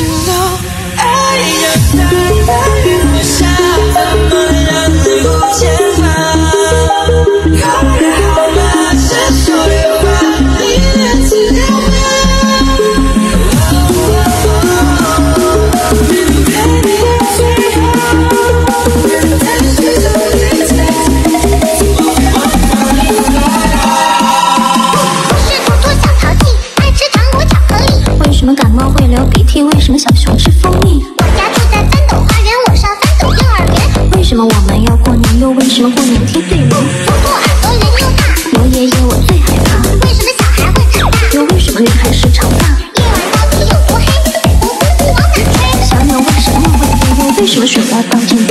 You know. 什么过年贴对联？兔兔耳朵人又大，罗爷爷我最害怕。为什么小孩会长大？又为什么女孩是长发？夜晚到底有多黑？北风呼呼往哪吹？小鸟为什么会飞？又为什么水要倒进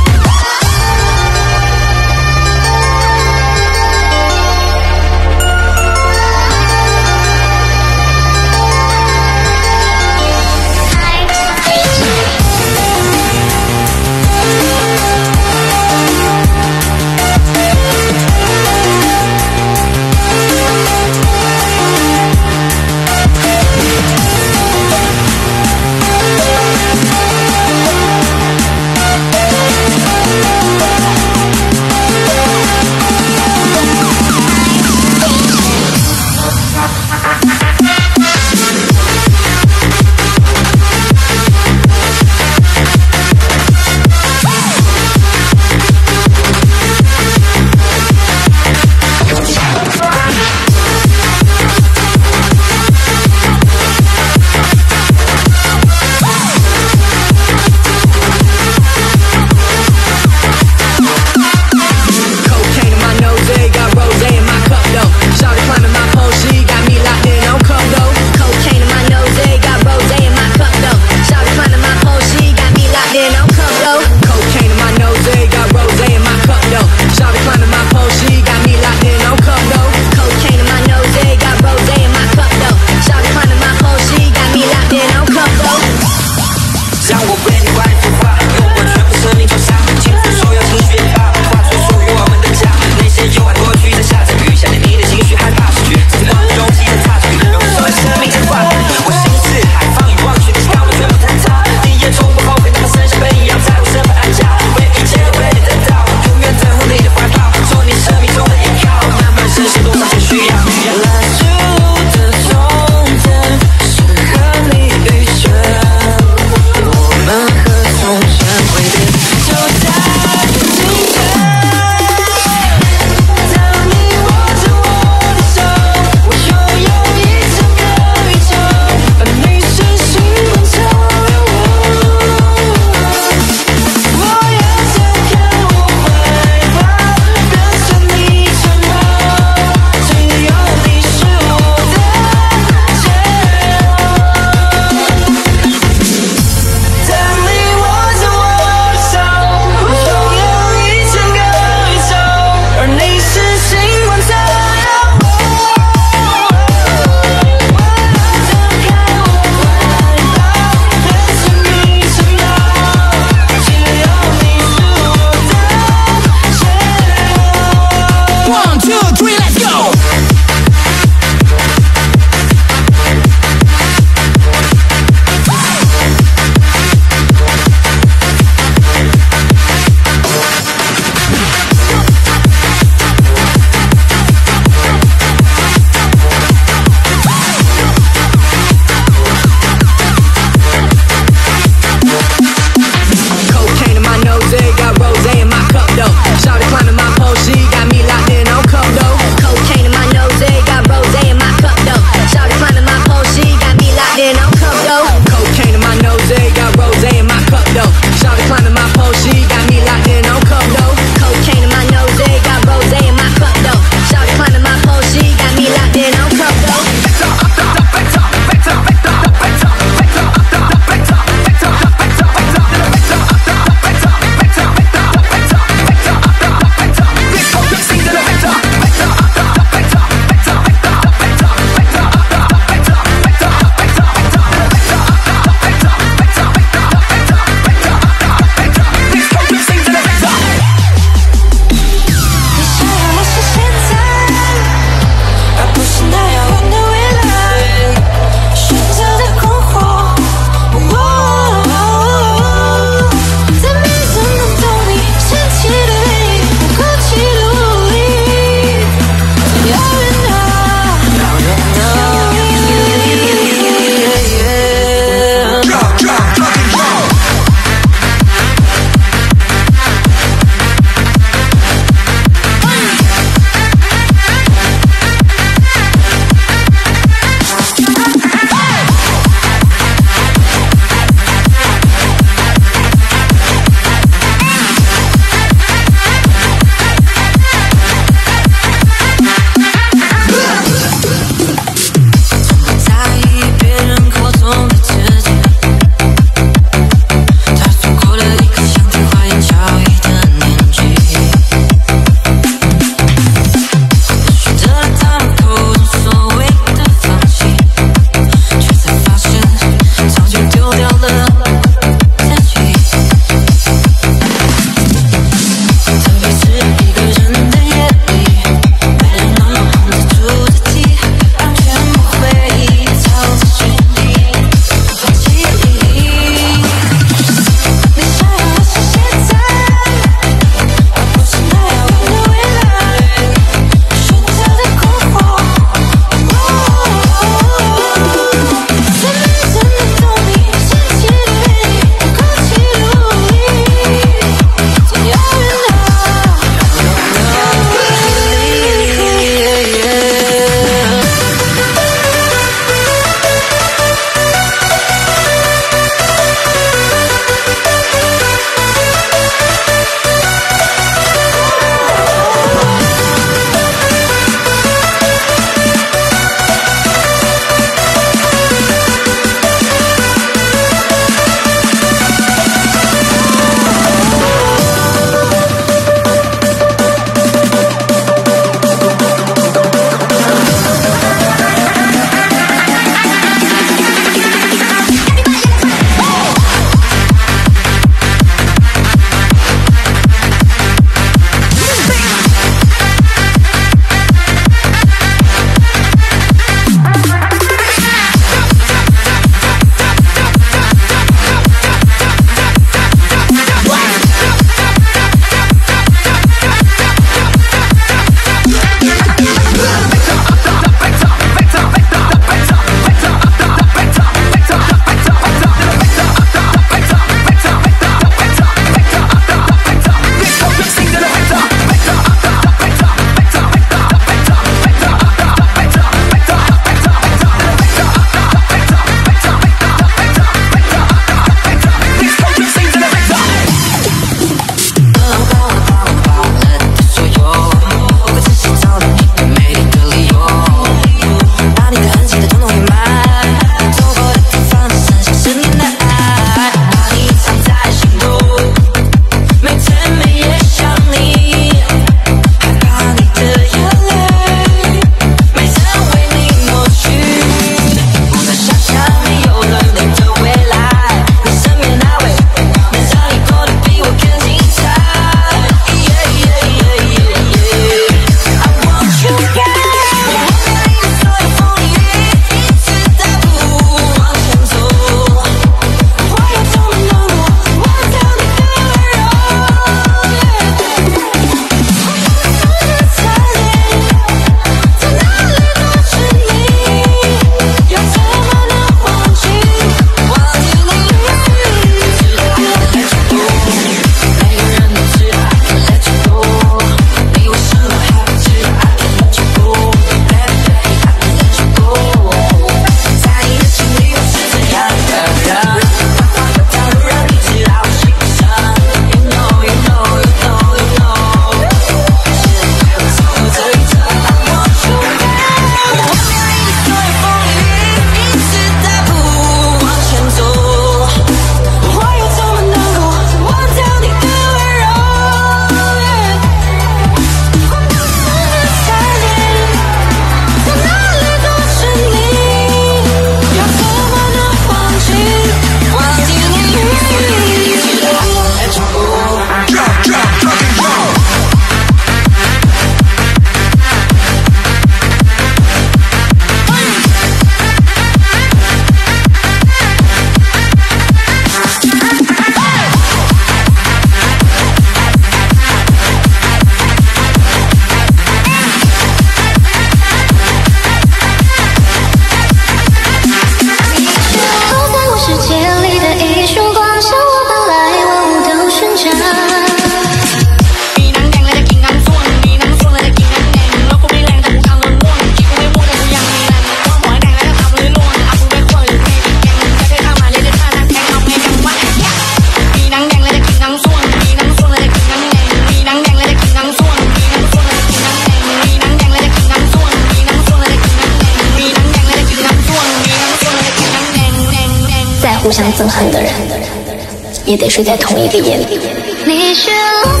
也得睡在同一个夜里。你是我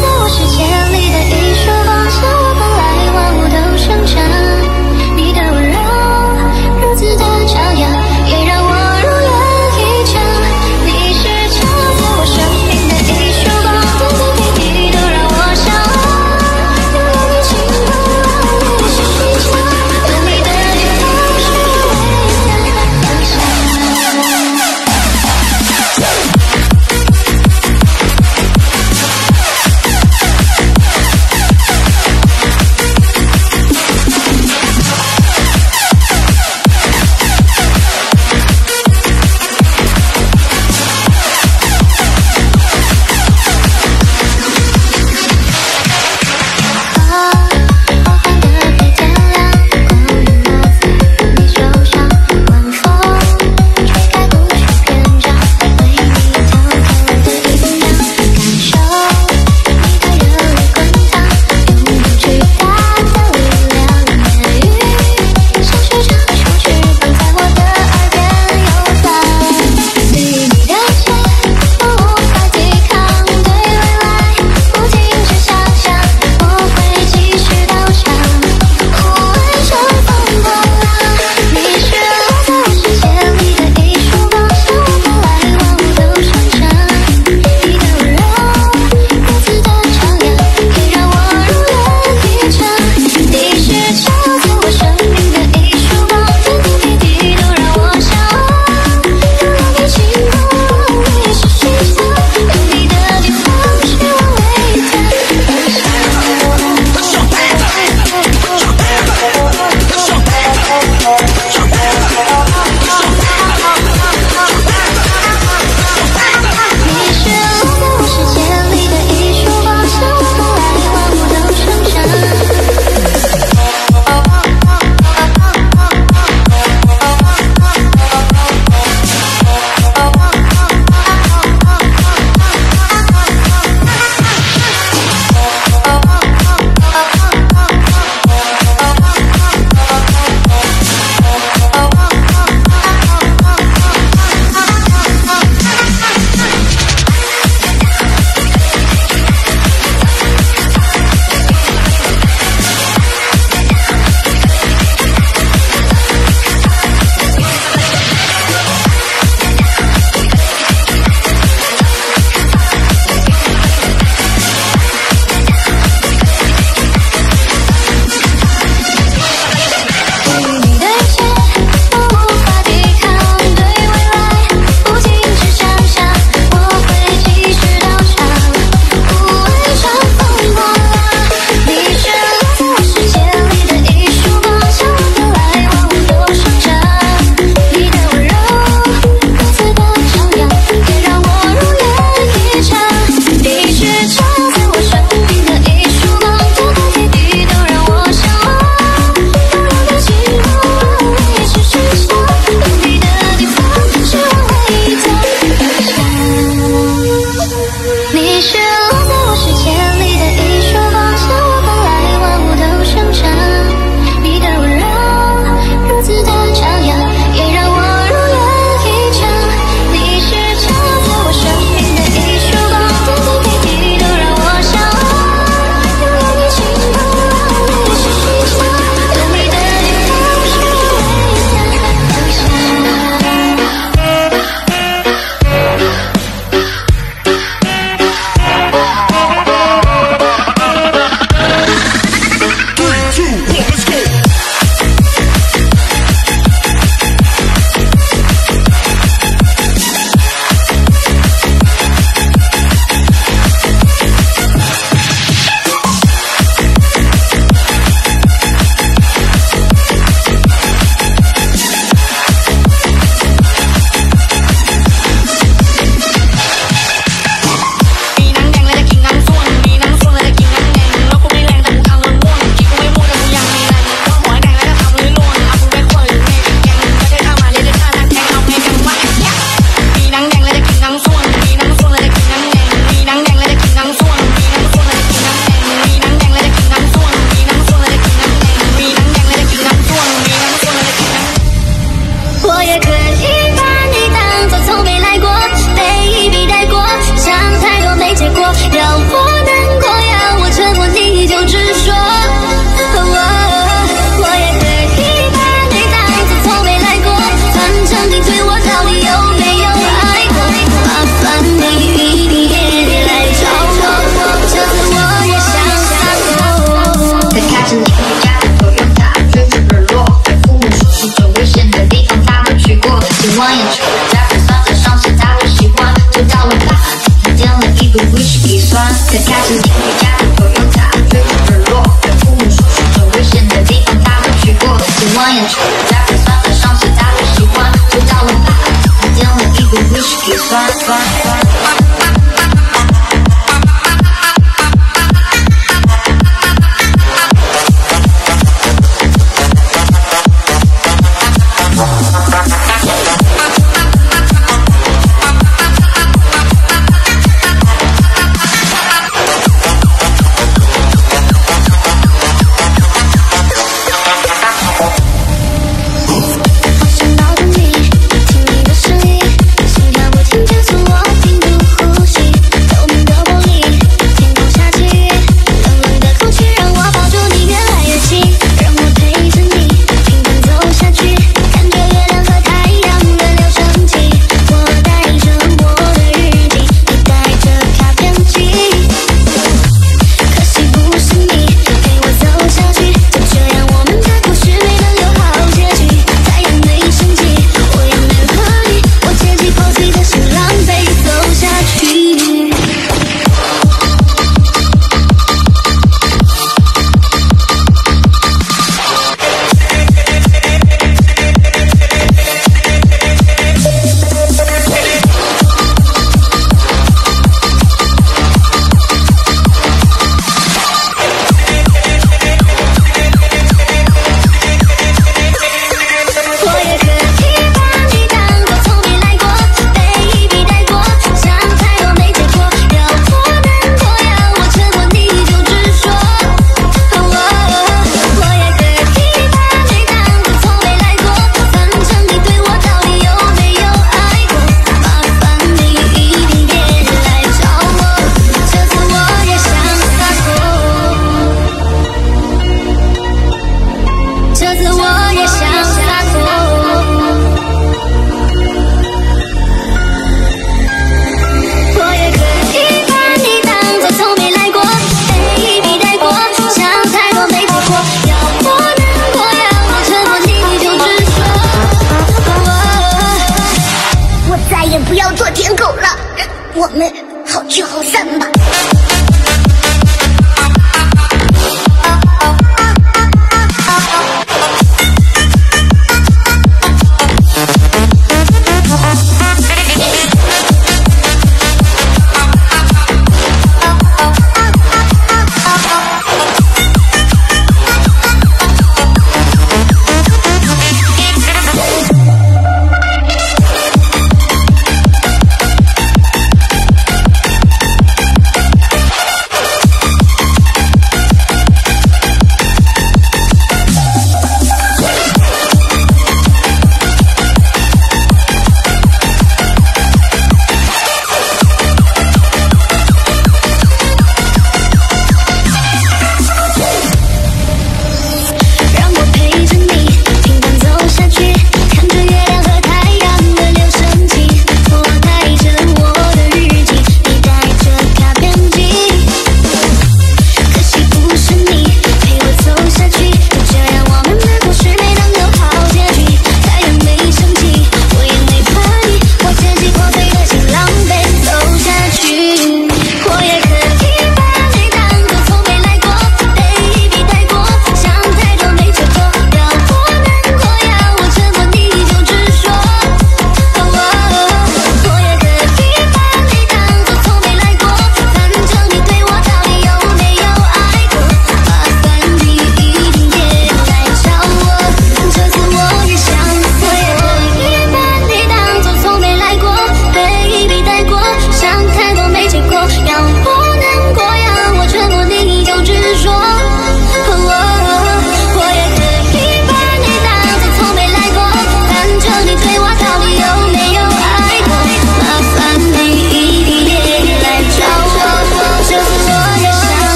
自。我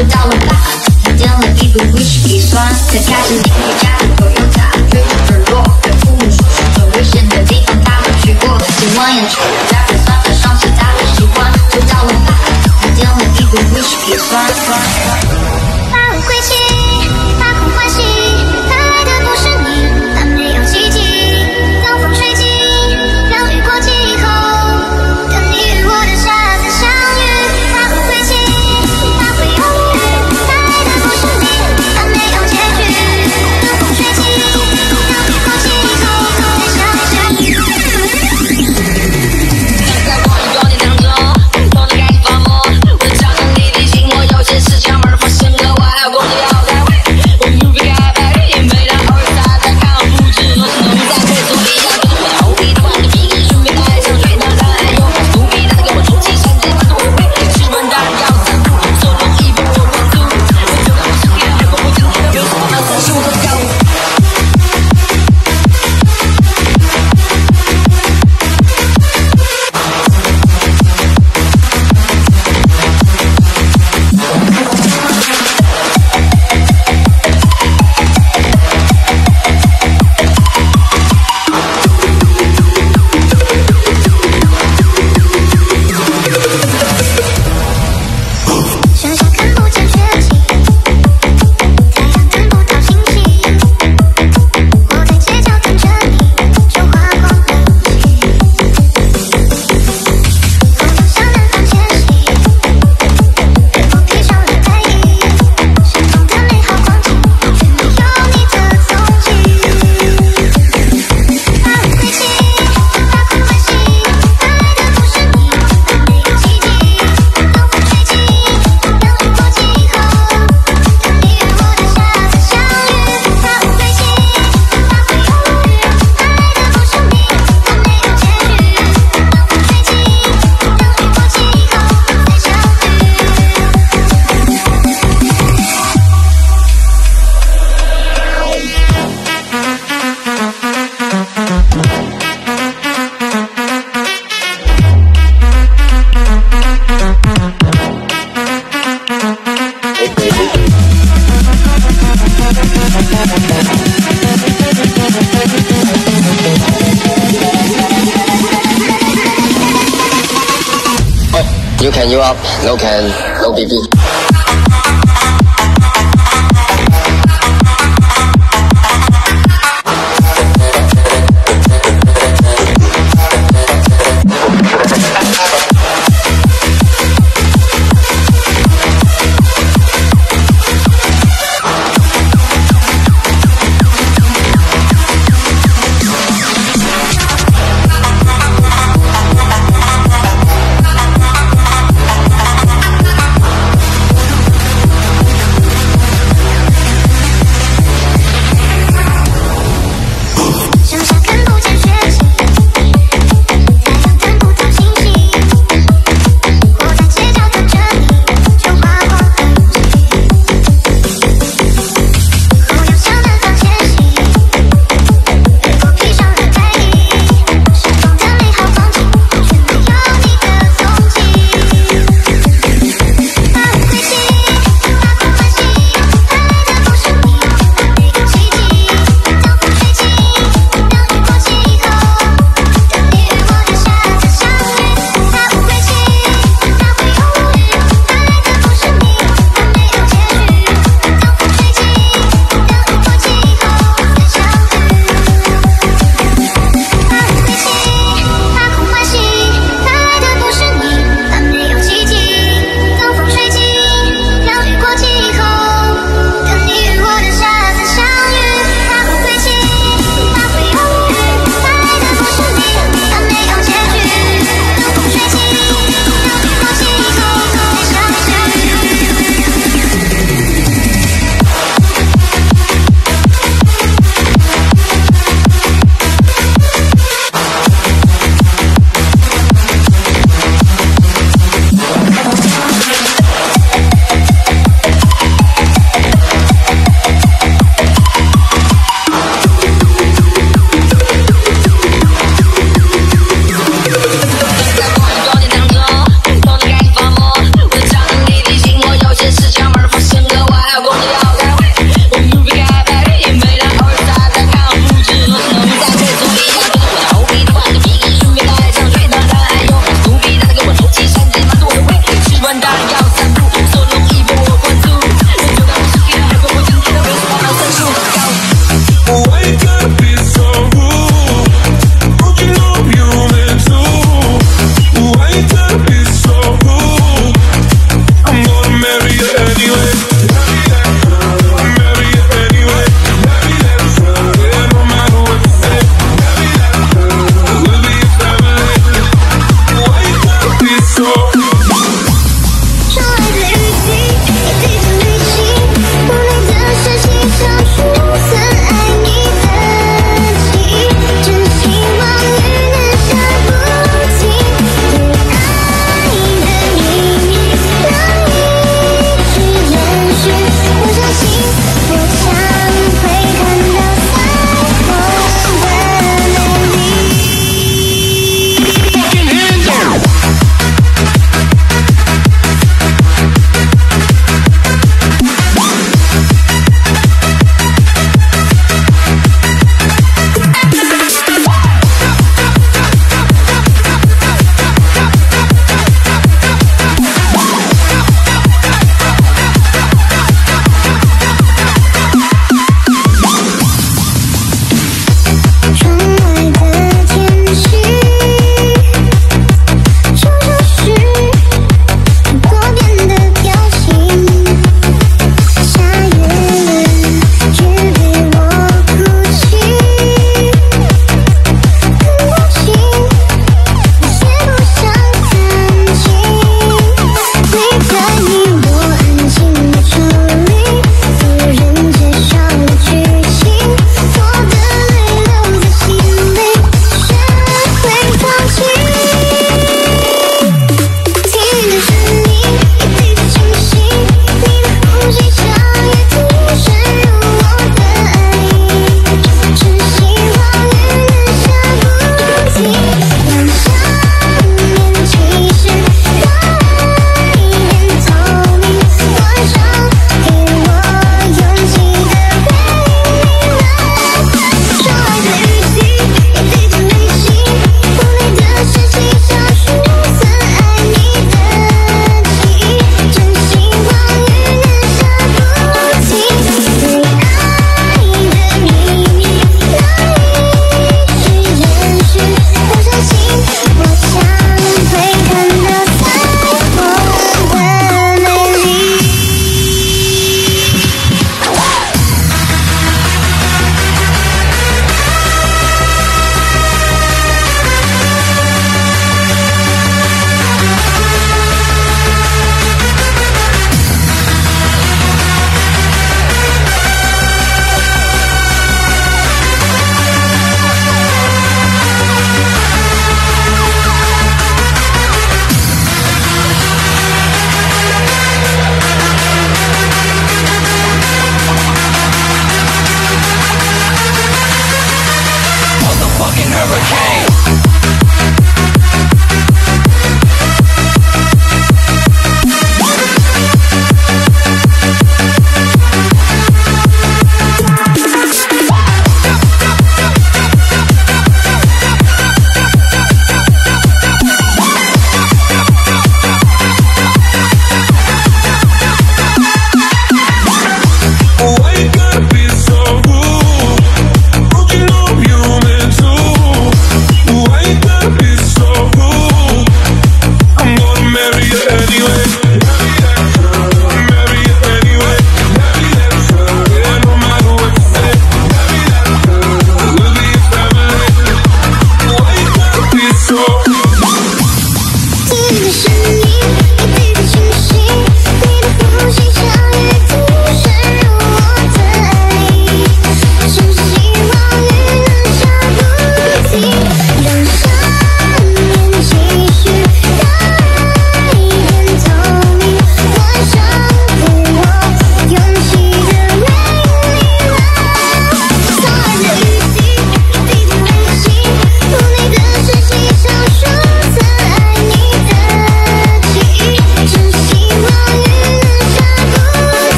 就到了吧，他点了一杯 Whisky 酸。他开始电动车，他很勇敢，追逐日落。他父母说，是择危险的地方，他们去过。他用望远镜，他着酸的伤，所以他很喜欢。就到了吧，他点了一杯 Whisky 酸。